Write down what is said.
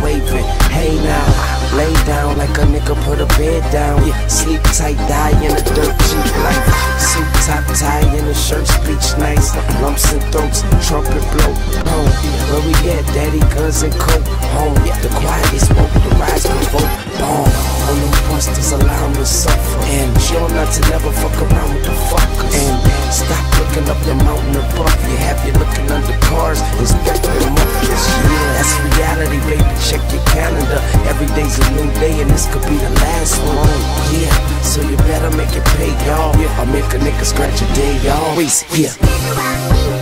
waving. Hey now, lay down like a nigga put a bed down. Yeah, sleep tight, die in a dirt cheap life. Suit top tie in a shirt, speech nice. Lumps and throats, trumpet blow. Home, where we at? Daddy guns and coke. Home, the quietest smoke, the rise provoke. Bomb, on them busters allow to suffer. And sure not to never fuck around stop up the mountain above you. Have you looking under cars, inspecting mufflers. Yeah, that's reality, baby. Check your calendar. Every day's a new day, and this could be the last one. Yeah, so you better make it pay, y'all. Or make a nigga scratch a day, y'all always. Yeah.